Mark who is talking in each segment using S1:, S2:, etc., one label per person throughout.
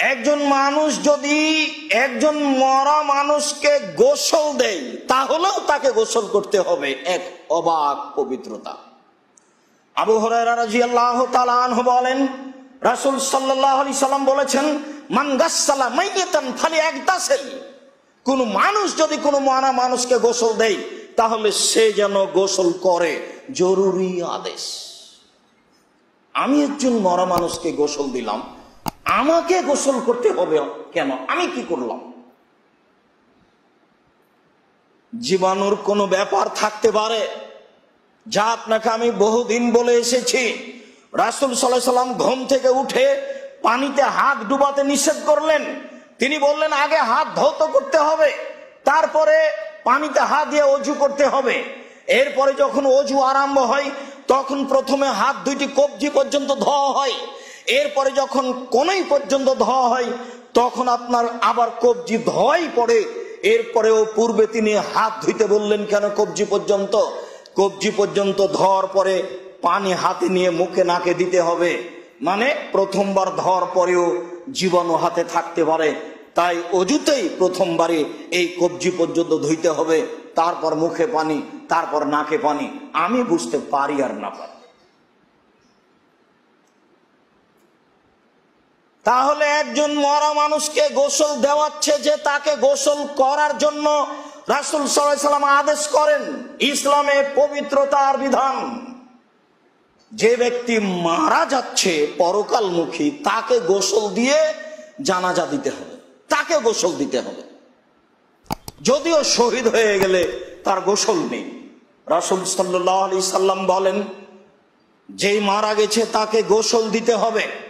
S1: একজন মানুষ যদি একজন মরা মানুষকে গোসল দেয়, তাহলেও তাকে গোসল করতে হবে এক অবাক পবিত্রতা। আবু হরাইরা রাদিয়াল্লাহু তাআলা আনহু বলেন, রাসূল আলাইহি সাল্লাম বলেছেন, মান গাসসালা মাইয়াতান ফালিয়াগতাসিল কোন মানুষ যদি কোনো মারা মানুষকে গোসল দেয়, তাহলে সে যেন গোসল করে। জরুরি আদেশ। আমি একজন মরা মানুষকে গোসল দিলাম আমাকে গোসল করতে হবে কেন? আমি কি করলাম? জীবাণুর কোনো ব্যাপার থাকতে পারে, যা আপনাকে আমি বহুদিন বলে এসেছি। রাসুল সাল্লাম ঘুম থেকে উঠে পানিতে হাত ডুবাতে নিষেধ করলেন। তিনি বললেন, আগে হাত ধৌত করতে হবে, তারপরে পানিতে হাত দিয়ে অজু করতে হবে। এরপরে যখন অজু আরম্ভ হয়, তখন প্রথমে হাত দুইটি কবজি পর্যন্ত ধোয়া হয়। এরপরে যখন কোনই পর্যন্ত ধোয়া হয়, তখন আপনার আবার কবজি ধোয়াই পড়ে। এরপরেও পূর্বে তিনি হাত ধুইতে বললেন, কেন কবজি পর্যন্ত? কবজি পর্যন্ত ধোয়ার পরে পানি হাতে নিয়ে মুখে নাকে দিতে হবে। মানে প্রথমবার ধোয়ার পরেও জীবাণু হাতে থাকতে পারে। তাই অজুতেই প্রথমবারে এই কবজি পর্যন্ত ধুইতে হবে। তারপর মুখে পানি, তারপর নাকে পানি। আমি বুঝতে পারি আর না পারি। তাহলে একজন মরা মানুষকে গোসল দেওয়াচ্ছে যে তাকে গোসল করার জন্য রাসুল সাল্লাম আদেশ করেন, ইসলামে পবিত্রতার বিধান। যে ব্যক্তি মারা যাচ্ছে পরকালমুখী, তাকে গোসল দিয়ে জানাজা দিতে হবে। তাকে গোসল দিতে হবে। যদিও শহীদ হয়ে গেলে তার গোসল নেই। রাসুল সাল্লাহ আলি সাল্লাম বলেন, যেই মারা গেছে তাকে গোসল দিতে হবে।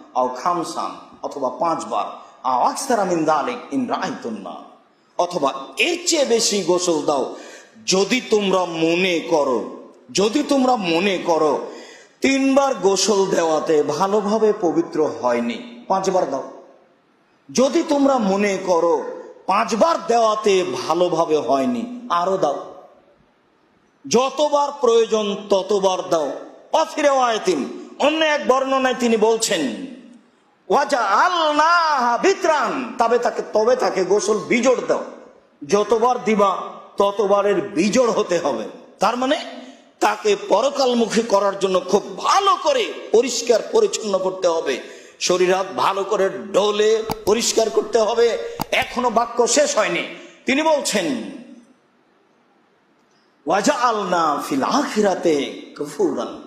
S1: আও খামসান, অথবা পাঁচবার, আও আকসারা মিন দালিক ইন রাআইতুন্না, অথবা এর চেয়ে বেশি গোসল দাও। যদি তোমরা মনে করো, যদি তোমরা মনে করো, তিনবার গোসল দেওয়াতে ভালোভাবে পবিত্র হয়নি, পাঁচবার দাও। যদি তোমরা মনে করো, পাঁচবার দেওয়াতে ভালোভাবে হয়নি, আরও দাও। যতবার প্রয়োজন ততবার দাও। অফিরে আয়তিন অন্য এক বর্ণনায় তিনি বলছেন ওয়াজা আল্লাহ বিত্রান। তবে তাকে তবে তাকে গোসল বিজোড় দাও। যতবার দিবা, ততবারের বিজোড় হতে হবে। তার মানে তাকে পরকালমুখী করার জন্য খুব ভালো করে পরিষ্কার পরিচ্ছন্ন করতে হবে। শরীর ভালো করে ডলে পরিষ্কার করতে হবে। এখনও বাক্য শেষ হয়নি। তিনি বলছেন ওয়াজা আলনা ফিল আখিরাতে কফুরান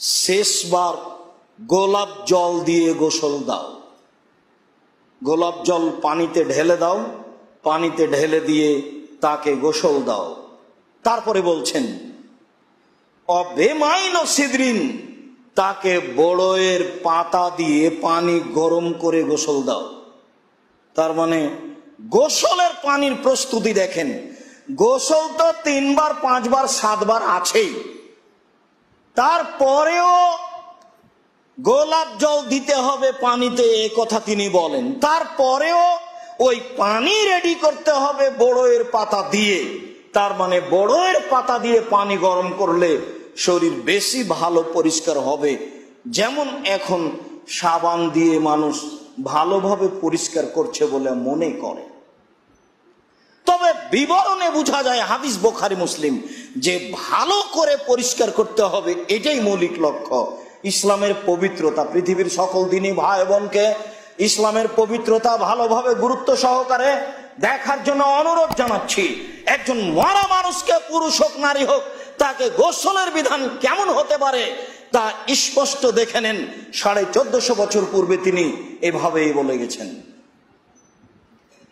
S1: শেষবার গোলাপ জল দিয়ে গোসল দাও। গোলাপ জল পানিতে ঢেলে দাও, পানিতে ঢেলে দিয়ে তাকে গোসল দাও। তারপরে বলছেন, অবেমাইন সিদ্রিন, তাকে বড়য়ের পাতা দিয়ে পানি গরম করে গোসল দাও। তার মানে গোসলের পানির প্রস্তুতি দেখেন, গোসল তো তিনবার, পাঁচবার, সাতবার আছেই। তারপরেও গোলাপ জল দিতে হবে পানিতে, এ কথা তিনি বলেন। তারপরেও ওই পানি রেডি করতে হবে বড়য়ের পাতা দিয়ে। তার মানে বড়য়ের পাতা দিয়ে পানি গরম করলে শরীর বেশি ভালো পরিষ্কার হবে। যেমন এখন সাবান দিয়ে মানুষ ভালোভাবে পরিষ্কার করছে বলে মনে করে। তবে বিবরণে বোঝা যায় হাদিস বোখারি মুসলিম, যে ভালো করে পরিষ্কার করতে হবে, এটাই মৌলিক লক্ষ্য। ইসলামের পবিত্রতা, পৃথিবীর সকল দিনই ভাই বোনকে ইসলামের পবিত্রতা ভালোভাবে গুরুত্ব সহকারে দেখার জন্য অনুরোধ জানাচ্ছি। একজন মরা মানুষকে পুরুষ হোক, নারী হোক, তাকে গোসলের বিধান কেমন হতে পারে তা স্পষ্ট দেখে নেন। সাড়ে চোদ্দশো বছর পূর্বে তিনি এভাবেই বলে গেছেন।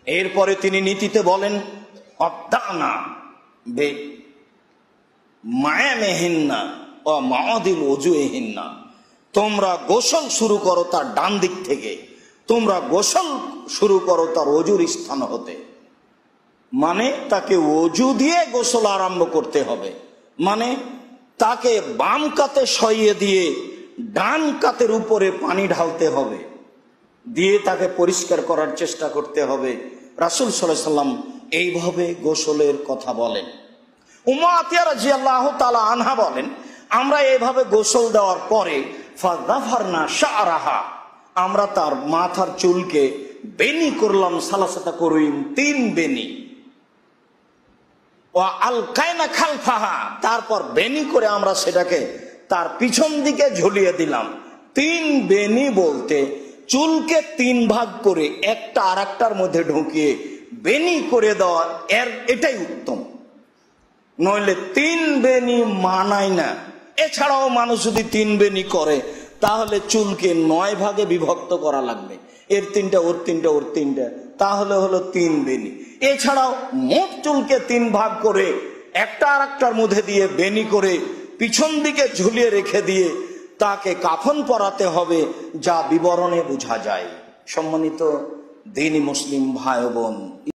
S1: এরপরে তিনি নীতিতে বলেন অদ্দানা বে মায়ামেহিন্না ও মাদিল অজুয়েহিন্না তোমরা গোসল শুরু করো তার ডান দিক থেকে। তোমরা গোসল শুরু করো তার অজুর স্থান হতে। মানে তাকে অজু দিয়ে গোসল আরম্ভ করতে হবে। মানে তাকে বাম কাতে সইয়ে দিয়ে ডান কাতের উপরে পানি ঢালতে হবে। দিয়ে তাকে পরিষ্কার করার চেষ্টা করতে হবে। রাসুল সাল্লাহ সাল্লাম এইভাবে গোসলের কথা বলেন। উমা আতিয়া রাজি আল্লাহ তালা আনহা বলেন আমরা এইভাবে গোসল দেওয়ার পরে আমরা তার মাথার চুলকে বেনি করলাম সালাসাতা করুইম তিন বেনি ও আল কায়না খালফাহা, তারপর বেনি করে আমরা সেটাকে তার পিছন দিকে ঝুলিয়ে দিলাম। তিন বেনি বলতে চুলকে তিন ভাগ করে একটা আর একটার মধ্যে ঢুকিয়ে বেনি করে দেওয়া, এর এটাই উত্তম। নইলে তিন বেনি মানায় না। এছাড়াও মানুষ যদি তিন বেনি করে, তাহলে চুলকে নয় ভাগে বিভক্ত করা লাগবে। এর তিনটা, ওর তিনটা ওর তিনটা। তাহলে হলো তিন বেনি এছাড়াও মোট চুলকে তিন ভাগ করে একটা আর একটার মধ্যে দিয়ে বেনি করে পিছন দিকে ঝুলিয়ে রেখে দিয়ে তাকে কাফন পরাতে হবে, যা বিবরণে বোঝা যায়। সম্মানিত দিনী মুসলিম ভাই বোন